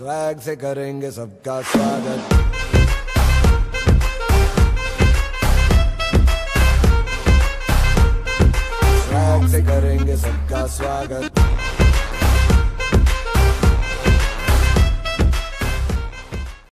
Swag से करेंगे सबका स्वागत। करेंगे सबका स्वागत।